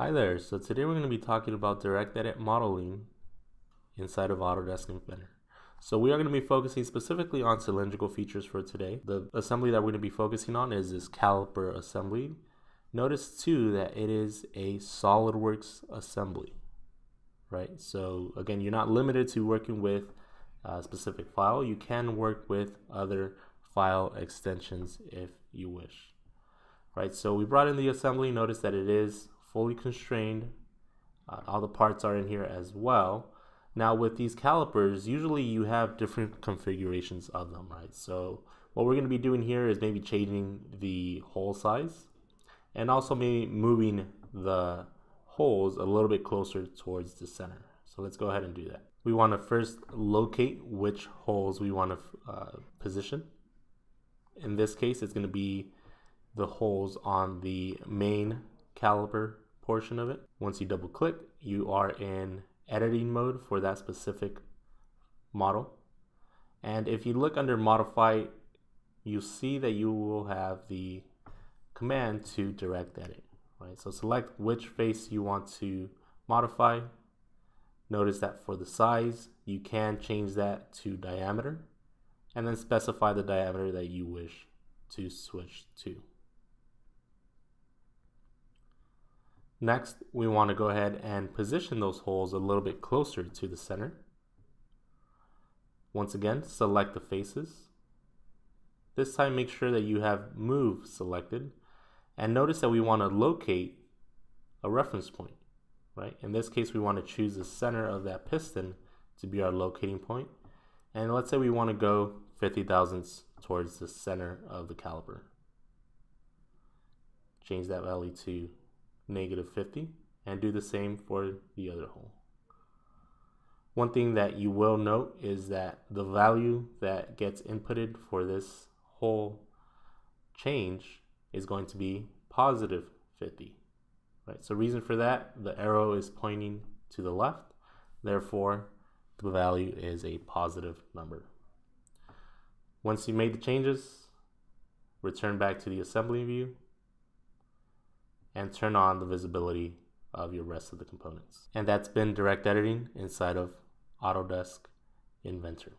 Hi there, so today we're going to be talking about direct edit modeling inside of Autodesk Inventor. So we are going to be focusing specifically on cylindrical features for today. The assembly that we're going to be focusing on is this caliper assembly. Notice too that it is a SolidWorks assembly, right? So again, you're not limited to working with a specific file. You can work with other file extensions if you wish, right? So we brought in the assembly. Notice that it is fully constrained. Uh, all the parts are in here as well. Now with these calipers, usually you have different configurations of them, right? So what we're going to be doing here is maybe changing the hole size and also maybe moving the holes a little bit closer towards the center. So let's go ahead and do that. We want to first locate which holes we want to uh, position. In this case, it's going to be the holes on the main caliper portion of it. Once you double click, you are in editing mode for that specific model. And if you look under modify, you see that you will have the command to direct edit, right? So select which face you want to modify. Notice that for the size, you can change that to diameter and then specify the diameter that you wish to switch to. Next, we want to go ahead and position those holes a little bit closer to the center. Once again, select the faces. This time, make sure that you have Move selected. And notice that we want to locate a reference point, right? In this case, we want to choose the center of that piston to be our locating point. And let's say we want to go 50 thousandths towards the center of the caliper. Change that value to negative 50 and do the same for the other hole. One thing that you will note is that the value that gets inputted for this hole change is going to be positive 50. Right? So reason for that, the arrow is pointing to the left, therefore the value is a positive number. Once you made the changes, return back to the assembly view and turn on the visibility of your rest of the components. And that's been direct editing inside of Autodesk Inventor.